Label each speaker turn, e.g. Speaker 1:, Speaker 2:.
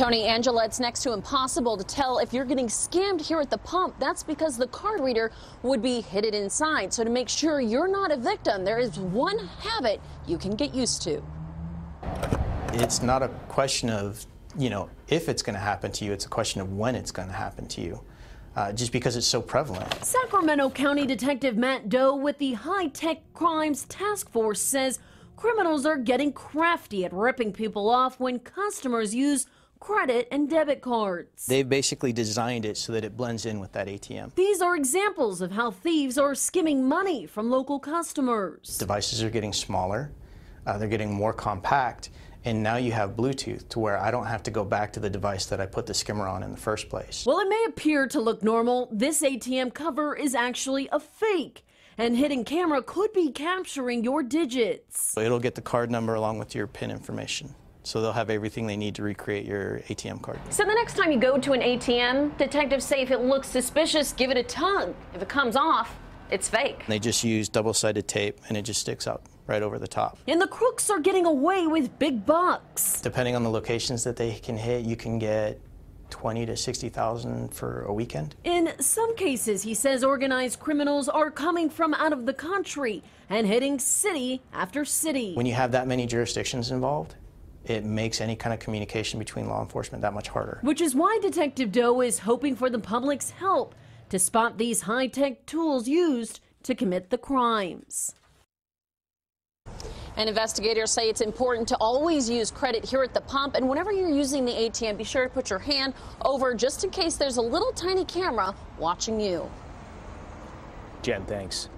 Speaker 1: Tony Angela, it's next to impossible to tell if you're getting scammed here at the pump. That's because the card reader would be hidden inside. So to make sure you're not a victim, there is one habit you can get used to.
Speaker 2: It's not a question of, you know, if it's going to happen to you, it's a question of when it's going to happen to you. Uh, just because it's so prevalent.
Speaker 3: Sacramento County Detective Matt Doe with the High Tech Crimes Task Force says criminals are getting crafty at ripping people off when customers use credit and debit cards.
Speaker 2: They've basically designed it so that it blends in with that ATM.
Speaker 3: These are examples of how thieves are skimming money from local customers.
Speaker 2: Devices are getting smaller, uh, they're getting more compact, and now you have Bluetooth to where I don't have to go back to the device that I put the skimmer on in the first place.
Speaker 3: While it may appear to look normal, this ATM cover is actually a fake. And hidden camera could be capturing your digits.
Speaker 2: It'll get the card number along with your PIN information. So they'll have everything they need to recreate your ATM card.
Speaker 1: So the next time you go to an ATM, detectives say if it looks suspicious, give it a tug. If it comes off, it's fake.
Speaker 2: They just use double-sided tape and it just sticks out right over the top.
Speaker 3: And the crooks are getting away with big bucks.
Speaker 2: Depending on the locations that they can hit, you can get 20 to 60,000 for a weekend.
Speaker 3: In some cases, he says organized criminals are coming from out of the country and hitting city after city.
Speaker 2: When you have that many jurisdictions involved, it makes any kind of communication between law enforcement that much harder.
Speaker 3: Which is why Detective Doe is hoping for the public's help to spot these high-tech tools used to commit the crimes.
Speaker 1: And investigators say it's important to always use credit here at the pump. And whenever you're using the ATM, be sure to put your hand over just in case there's a little tiny camera watching you.
Speaker 4: Jen, thanks.